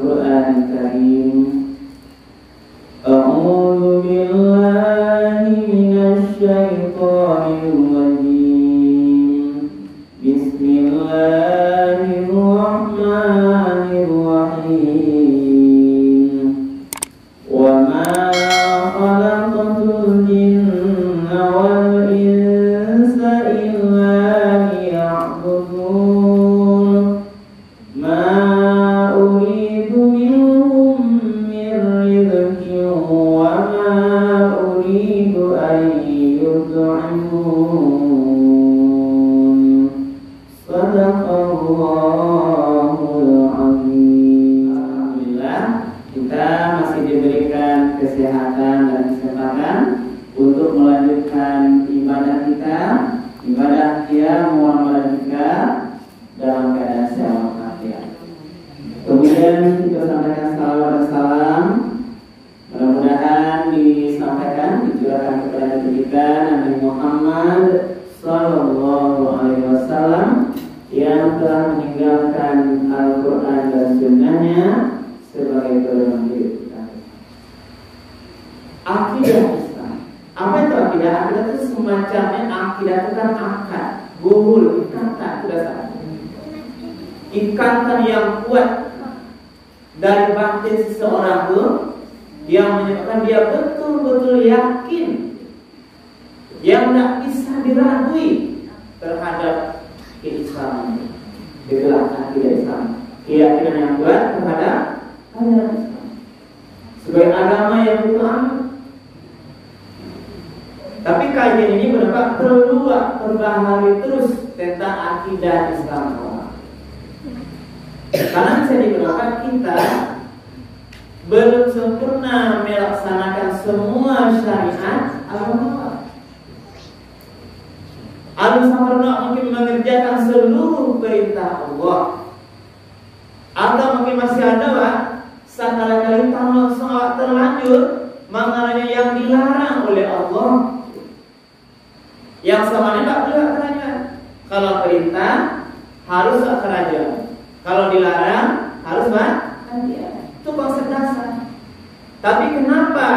القرآن الكريم Akidah Islam. Apa itu akidah? Akidah itu semacamnya akidah itu kan akad, guhul, ikatan, itu dasarnya. Ikatan yang kuat dari batin seseorang itu yang menyebabkan dia betul-betul yakin yang tidak bisa diragui terhadap keislaman itulah akidah Islam keyakinan yang kuat terhadap agama Islam sebagai agama yang utama tapi kajian ini mendapat perlu perbaharui terus tentang akidah Islam. Karena bisa digunakan kita belum sempurna melaksanakan semua syariat agama Allah sempurna mungkin mengerjakan seluruh perintah Allah. Atau mungkin masih ada Pak Sakala kali sangat terlanjur mengenai yang dilarang oleh Allah yang sama tak boleh kerajaan kalau perintah harus kerajaan kalau dilarang harus Pak itu konsep dasar. Tapi kenapa?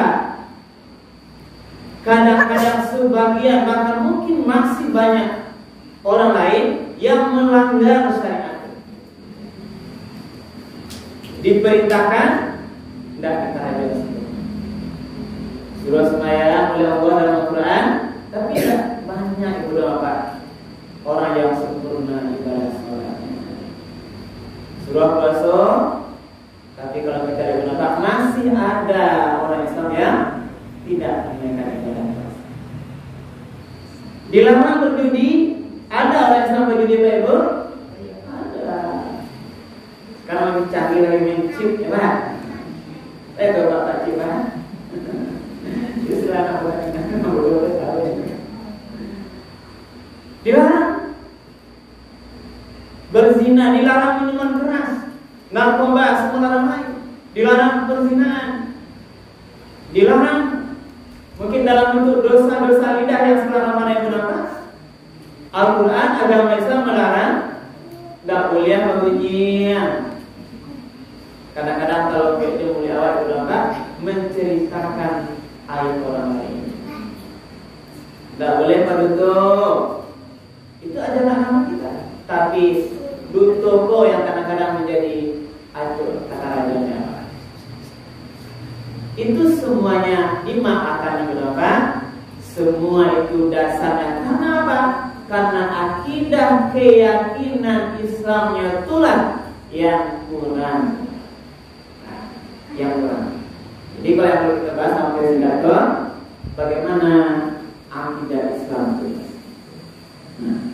Kadang-kadang sebagian bahkan mungkin masih banyak orang lain yang melanggar syariat? Diperintahkan tidak kita hajar Surah sembahyang oleh Allah dalam Al-Quran, tapi ibu bapak orang yang sempurna ibadah sholatnya. Surah puasa tapi kalau kita digunakan masih ada orang Islam yang tidak menunaikan ibadah puasa. Dilarang berjudi, ada orang Islam berjudi Pak Ibu? Ada. Lebih canggih lagi main chip ya Pak. Eh ke Pak Cip Pak. Istilah anak Dilarang Berzina dilarang minuman keras. Narkoba semua larang lain dilarang perzinahan. Dilarang. Mungkin dalam bentuk dosa-dosa lidah yang sekarang mana yang bernafas Al-Quran agama Islam melarang. Tidak boleh mengujian kadang-kadang kalau kita mulai awal apa menceritakan aib orang lain. Tidak boleh menutup itu adalah agama kita. Tapi toko yang kadang-kadang menjadi acuh kata rajanya. Itu semuanya dimaafkan berapa? Semua itu dasarnya. Karena apa? Karena akidah keyakinan Islamnya itulah yang kurang. Yang kurang. Jadi kalau yang perlu kita bahas sama presentator bagaimana akidah Islam itu? Nah,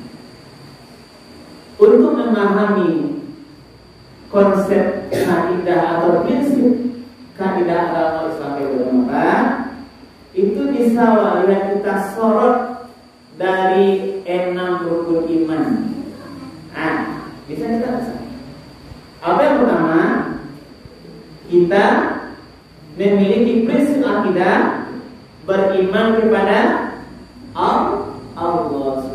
memahami konsep kaidah atau prinsip kaidah agama Islam yang itu bisa lihat kita sorot dari enam rukun iman. Nah, bisa kita bisa. Apa yang pertama? Kita memiliki prinsip akidah beriman kepada Allah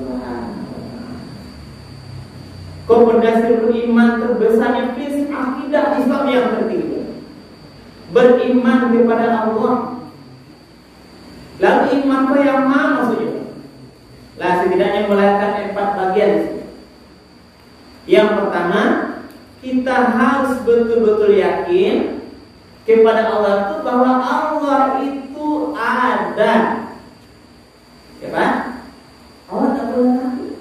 Komodasi beriman terbesar yang prinsip akidah Islam yang tertinggi. Beriman kepada Allah. Lalu iman apa yang mana maksudnya? Lah setidaknya melahirkan empat bagian. Yang pertama, kita harus betul-betul yakin kepada Allah itu bahwa Allah itu ada. Ya Pak? Allah tak boleh takut.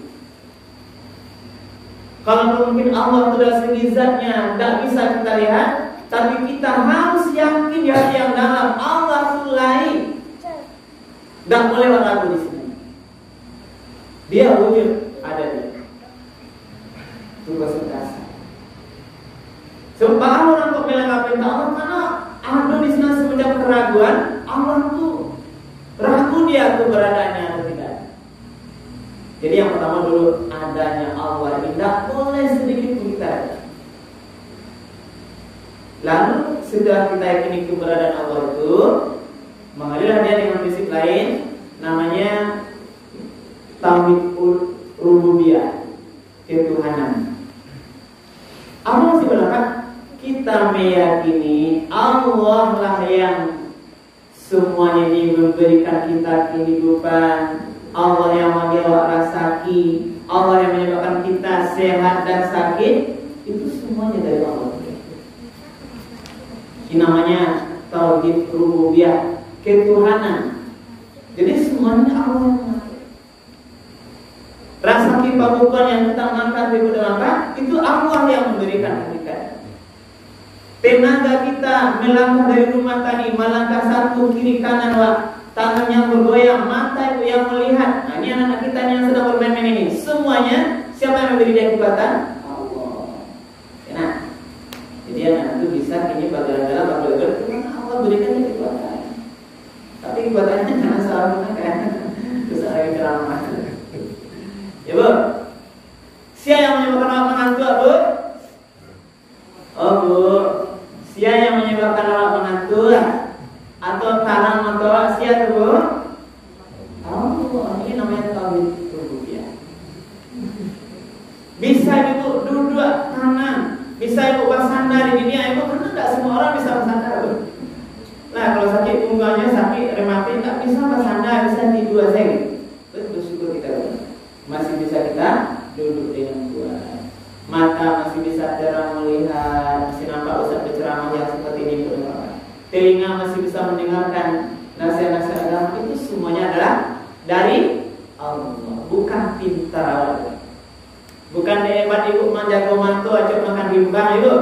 Kalau mungkin Allah itu dari segi zatnya tidak bisa kita lihat, tapi kita harus yakin ya yang dalam Allah itu lain. Tidak boleh ragu di sini. Dia wujud ada dia. Tugas dasar. Sebab orang kok melengkapi Allah karena ada di sana semenjak keraguan Allah tuh ragu dia keberadaannya atau tidak. Jadi yang pertama dulu adanya Allah tidak boleh sedikit pun Lalu setelah kita yakini keberadaan Allah itu mengalirlah dia dengan prinsip lain namanya tauhid rububiyah ketuhanan. Apa masih belakang? Kita meyakini Allah lah yang semuanya ini memberikan kita kehidupan. Allah yang mengelak rasaki, Allah yang menyebabkan kita sehat dan sakit, itu semuanya dari Allah. Ini namanya tauhid rububiyah, ketuhanan. Jadi semuanya Allah yang mengatur. Rasa bukan yang kita makan di apa? Itu Allah yang memberikan kita. Tenaga kita melangkah dari rumah tadi, melangkah satu kiri kanan lah, tangan yang bergoyang, mata itu yang melihat. Nah, ini anak-anak kita yang sedang bermain-main ini. Semuanya siapa yang memberi dia kekuatan? Allah. Nah, jadi anak itu bisa ini bagaimana bagaimana karena Allah berikan dia kekuatan. Tapi kekuatannya jangan salah gunakan. Terus ada ceramah. Ya bu, siapa yang menyebabkan anak mengantuk bu? Oh bu, siapa yang menyebabkan anak mengantuk? Atau karang atau siapa bu? Oh, ini namanya tauhid. Bisa ibu duduk kanan, bisa ibu bersandar di dunia ibu karena tidak semua orang bisa bersandar bu. Nah kalau sakit punggungnya sakit rematik tak bisa bersandar bisa tidur saja. Bersyukur kita bu. Masih bisa kita duduk dengan kuat. Mata masih bisa terang melihat, masih nampak usah berceramah yang seperti ini Telinga masih bisa mendengarkan nasihat-nasihat agama. Itu semuanya adalah dari Allah, bukan pintar Bukan hebat ibu menjaga mantu acok makan bimbang ibu.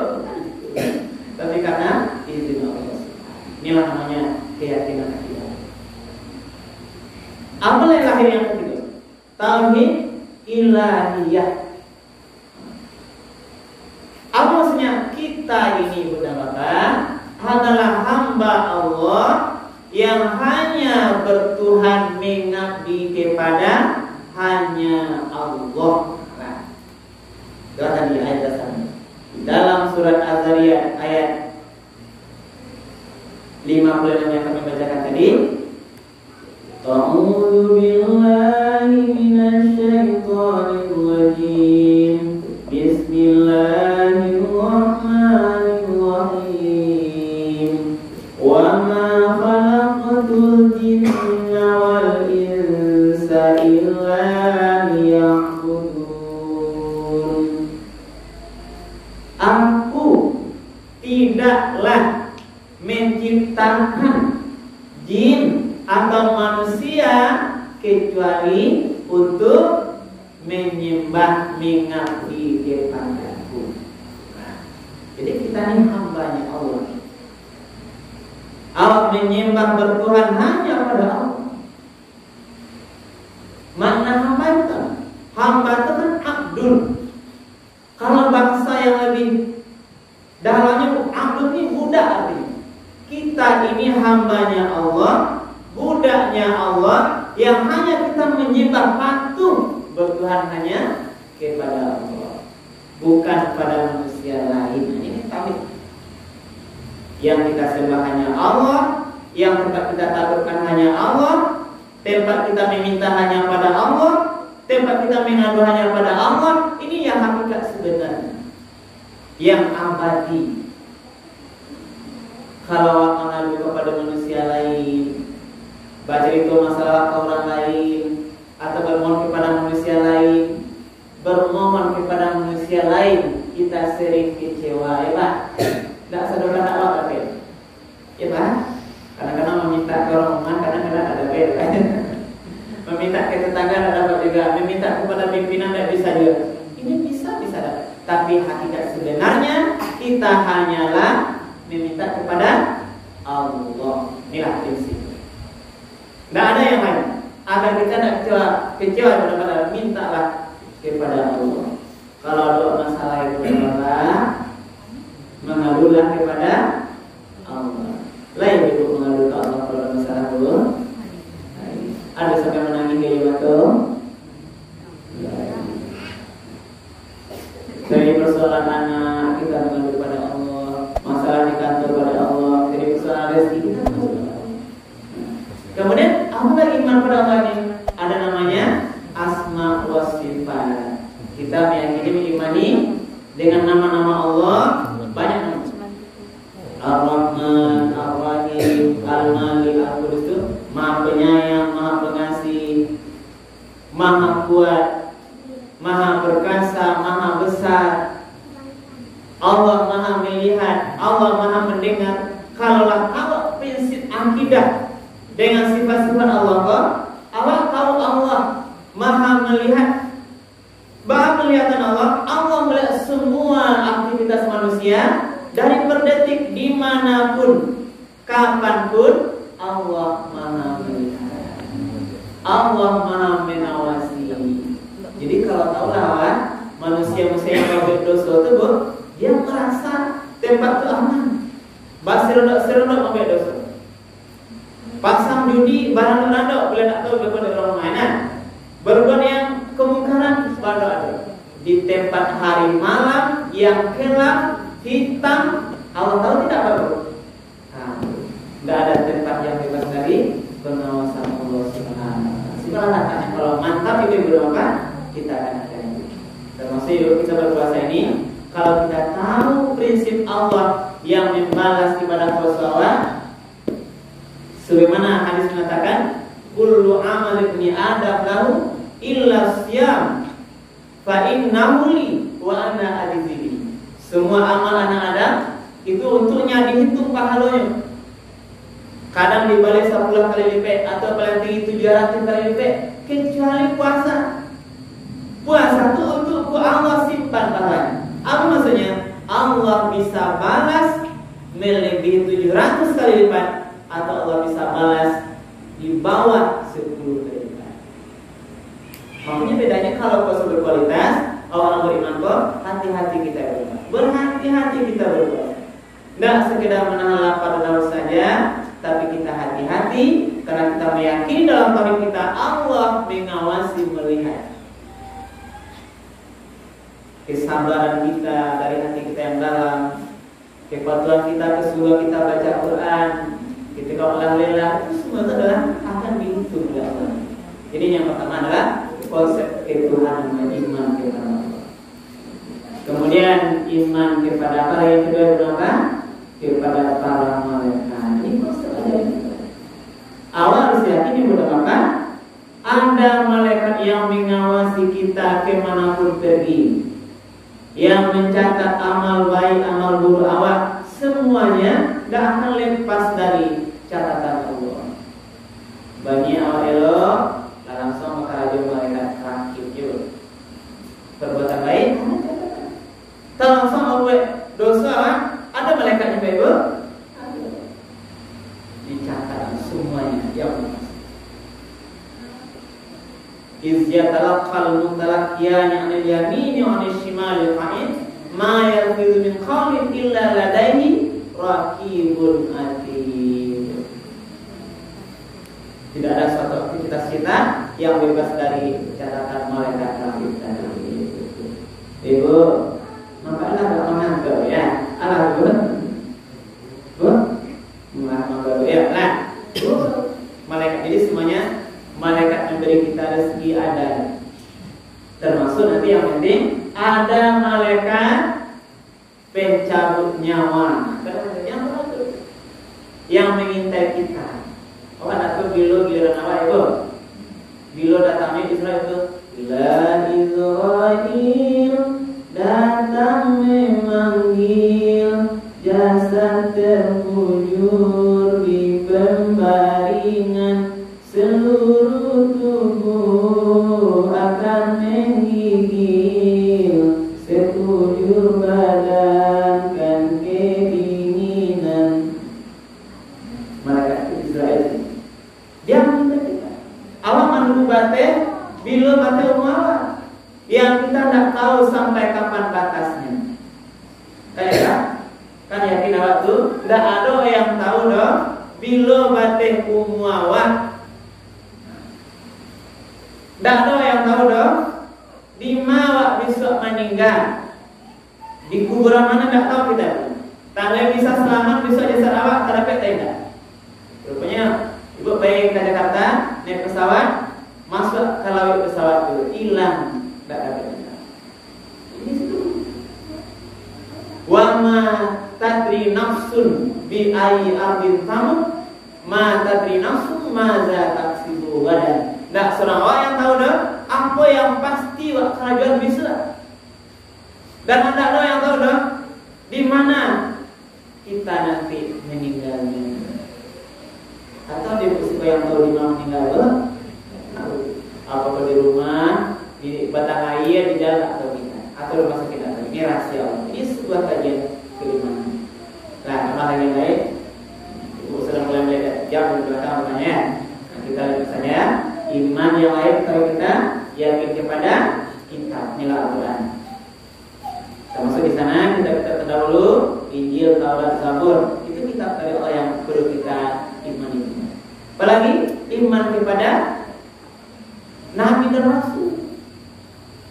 Tapi karena izin Allah. Inilah namanya keyakinan kita. Apa yang lahir yang ketiga? Tauhid ilahiyah. Apa maksudnya? Kita ini Bunda Bapak adalah hamba Allah yang hanya bertuhan mengabdi kepada hanya Allah. Doakan di ayat dasarnya. Dalam surat Az-Zariyat ayat 56 yang kami bacakan tadi. Ta'udzu billahi rajim. Bismillahirrahmanirrahim. Wa ma jinna wal insa menciptakan jin atau manusia kecuali untuk menyembah mengabdi kepadaku. Nah, jadi kita ini hambanya Allah. Allah menyembah bertuhan hanya pada Allah. Makna hamba itu hamba itu kan abdul. Kalau bangsa yang lebih dalamnya abdul ini budak artinya. Ini hambanya Allah, budaknya Allah yang hanya kita menyembah patuh bertuhan hanya kepada Allah, bukan kepada manusia lain. Ini tauhid. Yang kita sembah hanya Allah, yang tempat kita takutkan hanya Allah, tempat kita meminta hanya pada Allah, tempat kita mengadu hanya pada Allah. Ini yang hakikat sebenarnya, yang abadi. Kalau mengadu kepada manusia lain, baca itu masalah orang lain, atau bermohon kepada manusia lain, bermohon kepada manusia lain, kita sering kecewa, ya Pak. Tidak sadar apa ya Pak. Kadang-kadang meminta ke orang rumah, kadang-kadang ada beda. meminta ke tetangga ada dapat juga, meminta kepada pimpinan tidak bisa juga. Ini bisa bisa Tapi hakikat sebenarnya kita hanyalah meminta kepada Allah. Inilah prinsip. Tidak ada yang lain. Agar kita tidak kecewa, kecewa daripada mintalah kepada Allah. Kalau ada masalah itu adalah mengadulah kepada Allah. Lain itu mengadu ke Allah kalau ada masalah itu. Ada sampai menangis kayak gitu. Dari persoalan anak kita mengadu kepada Allah, masalah di kantor kepada Allah, dari persoalan rezeki kita mengadu kepada Allah. Kemudian pada Allah ini? Ada namanya asma wa sifat. Kita meyakini mengimani dengan nama-nama Allah banyak nama. Ar-Rahman, Ar-Rahim, Al-Malik, Al-Qudus itu Maha penyayang, Maha pengasih, Maha kuat, Maha perkasa, Maha besar. Allah Maha melihat, Allah Maha mendengar. Kalaulah awak prinsip akidah dengan Allah, awak tahu Allah Maha melihat Bahwa kelihatan Allah, Allah melihat semua aktivitas manusia dari per detik di mana pun, kapan pun Allah maha melihat. Allah maha mengawasi. Jadi kalau tahu lawan manusia-manusia yang berbuat dosa tersebut, dia merasa tempat itu aman. Basirondok serondok membuat dosa. Barang randok boleh tak tahu berbuat orang mainan. Berbuat yang kemungkaran pada ada. Di tempat hari malam yang gelap hitam Allah tahu tidak apa nah, tidak ada tempat yang bebas dari pengawasan Allah Subhanahu Subhanahu kalau mantap itu berapa kita akan akan termasuk yuk kita berpuasa ini kalau kita tahu prinsip Allah yang membalas ibadah puasa sebagaimana hadis mengatakan kullu amal ibni adam lahu illa siyam fa innahu li wa ana ajizi semua amal anak Adam itu untuknya dihitung pahalanya. Kadang dibalik 10 kali lipat atau paling tinggi 700 kali lipat kecuali puasa. Puasa itu untuk Allah simpan pahalanya. Apa maksudnya? Allah bisa balas melebihi 700 kali lipat atau Allah bisa balas di bawah 10 kali lipat Makanya bedanya kalau puasa berkualitas, orang beriman kok hati-hati kita berpuasa. Berhati-hati kita berpuasa. Tidak sekedar menahan lapar dan haus saja, tapi kita hati-hati karena kita meyakini dalam tauhid kita Allah mengawasi melihat. Kesabaran kita dari hati kita yang dalam, kepatuhan kita kesudah kita baca Quran, ketika alhamdulillah itu semua itu adalah akan dihitung oleh Allah. Jadi yang pertama adalah konsep ketuhanan iman kepada Allah. Kemudian iman kepada apa yang kedua berapa? Kepada para malaikat. Ini konsep ada Awal harus yakini berapa? Ada malaikat yang mengawasi kita ke mana pun pergi Yang mencatat amal baik, amal buruk awak Semuanya tidak akan lepas dari catatan Allah. Bagi awal langsung maka malaikat rakib juga perbuatan baik. Kalau langsung membuat dosa ada malaikatnya ibu dicatat semuanya yang Iz yatalaqqal mutalaqiyani 'anil yamini wa 'anil shimali qa'id ma yalfizu min qawlin illa ladaihi raqibun atid. Tidak ada suatu aktivitas kita yang bebas dari catatan malaikat raqib tadi. Ibu, makanya agak mengantuk ya. Alah, Bu. Bu. Mengantuk ya. Nah, Bu. Malaikat jadi semuanya malaikat memberi kita rezeki ada. Termasuk nanti yang penting ada malaikat pencabut nyawa. Yang yang mengintai kita. Ada tuh bilo giliran apa itu? Bilo datangnya Israel itu. Bila Israel datang memanggil jasad terkujur di pembaringan seluruh kayak kan yakin awak tuh? Tidak ada yang tahu dong bila bate umawa tidak ada yang tahu dong di mana besok meninggal? Di kuburan mana? Tidak tahu kita. Tangga bisa selamat besok di Sarawak terdapat tidak Rupanya ibu bayangin ke Jakarta naik pesawat masuk ke laut pesawat itu hilang. Tidak dapat ini situ wa ma tadri nafsun bi ayi ardin tamut ma tadri nafsun ma za taksibu gadan Nah, seorang orang yang tahu dah apa yang pasti kerajaan bisa. Dan anda ada yang tahu dah di mana kita nanti meninggalnya. Atau di musibah yang tahu di mana meninggal Apakah di rumah, di batang air, di jalan atau tidak Atau rumah sakit atau ini rahasia. Ini sebuah kajian keimanan. Nah, lagi yang lain, Ibu sedang mulai melihat jam di belakang rumahnya. Nah, kita lihat saja iman yang lain kalau kita yakin kepada kitab nilai Al-Quran. Termasuk di sana kita kita terdahulu Injil, Taurat, Zabur itu kitab dari Allah yang perlu kita imani. Apalagi iman kepada Nabi dan Rasul.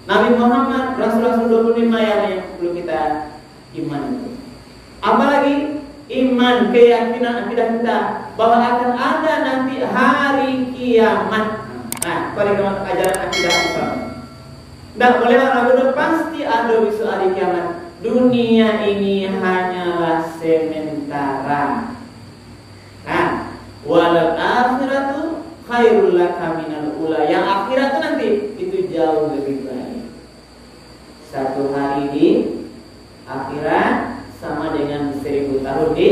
Nabi Muhammad, Rasul-Rasul 25 yang, yang perlu kita imani. Apalagi iman keyakinan akidah kita bahwa akan ada nanti hari kiamat. Nah, pada ajaran akidah Islam. Dan oleh orang pasti ada besok hari kiamat. Dunia ini hanyalah sementara. Nah, walal akhiratu khairul laka minal ula. Yang akhirat itu nanti itu jauh lebih baik. Satu hari di akhirat sama dengan seribu tahun di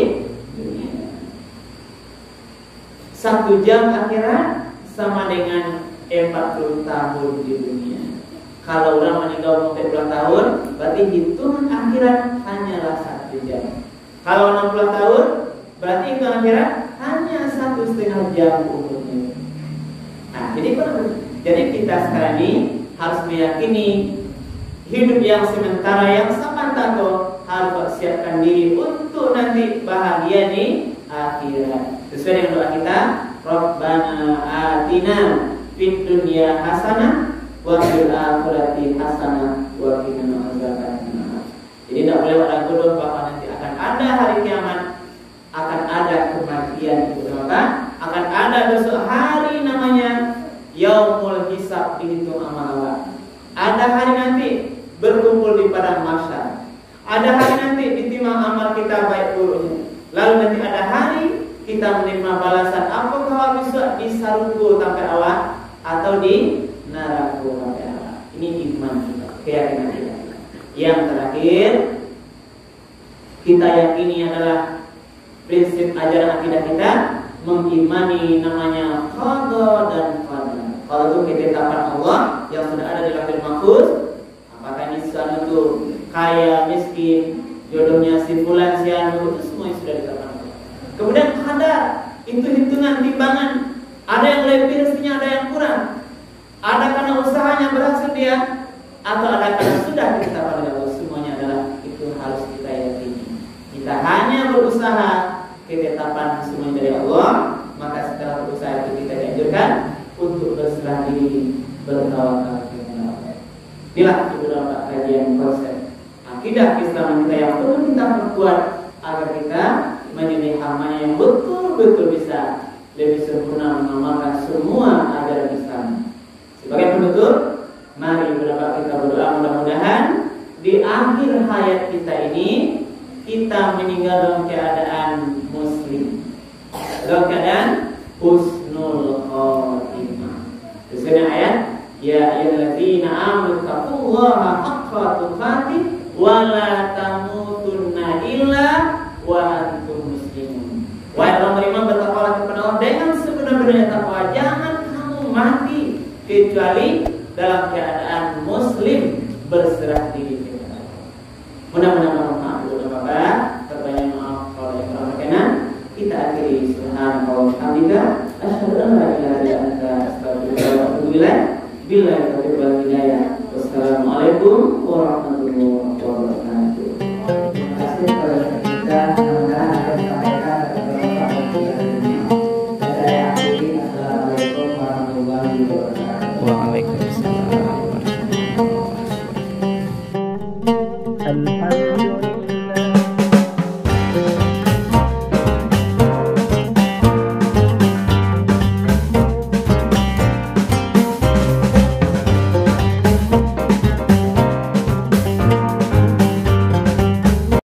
dunia. Satu jam akhirat sama dengan 40 tahun di dunia. Kalau orang meninggal umur 40 tahun, berarti hitungan akhirat hanyalah satu jam. Kalau 60 tahun, berarti hitungan akhirat hanya satu setengah jam umurnya. Nah, jadi jadi kita sekarang ini harus meyakini hidup yang sementara yang sama tako harus siapkan diri untuk nanti bahagia di akhirat. Sesuai dengan doa kita, Rabbana atina fid dunya hasanah wa fil akhirati hasanah wa qina. Jadi tidak boleh orang bodoh bahwa nanti akan ada hari kiamat, akan ada kematian itu maka akan ada besok hari namanya yaumul hisab dihitung amal Ada hari nanti berkumpul di padang mahsyar. Ada hari nanti ditimbang amal kita baik buruknya. Lalu nanti ada hari kita menerima balasan apakah bisa di sarungku sampai awal atau di neraka sampai awal. Ini iman kita, keyakinan kita. Yang terakhir kita yakini adalah prinsip ajaran akidah kita namanya qada dan qadar. Kalau itu ketetapan Allah yang sudah ada di lahir mahfuz, apakah ini sesuatu itu kaya, miskin, jodohnya si fulan, si anu, itu semua sudah ditetapkan. Kemudian kadar, itu hitungan timbangan. Ada yang lebih rezekinya, ada yang kurang. Ada karena usahanya berhasil dia, atau ada karena sudah ditetapkan oleh Allah. Semuanya adalah berusaha ketetapan semuanya dari Allah maka setelah berusaha itu kita dianjurkan untuk berserah diri bertawakal kepada Allah inilah beberapa kajian konsep akidah Islam kita yang perlu kita perkuat agar kita menjadi hamba yang betul-betul bisa lebih sempurna mengamalkan semua ajaran Islam. Sebagai penutup, mari berdoa kita berdoa mudah-mudahan di akhir hayat kita ini kita meninggal dalam keadaan muslim. Dalam keadaan husnul wa la tamutunna illa wa antum muslimun. Wahai orang beriman bertakwalah kepada Allah dengan sebenar-benarnya takwa. Jangan kamu mati kecuali dalam keadaan muslim berserah diri kepada Allah. Mudah-mudahan bermanfaat untuk Bapak. Terbanyak maaf kalau yang kurang berkenan. Kita akhiri subhanallah wa bihamdika asyhadu an la ilaha illa anta astaghfiruka wa atubu ilaik. Billahi taufiq wal hidayah. Wassalamualaikum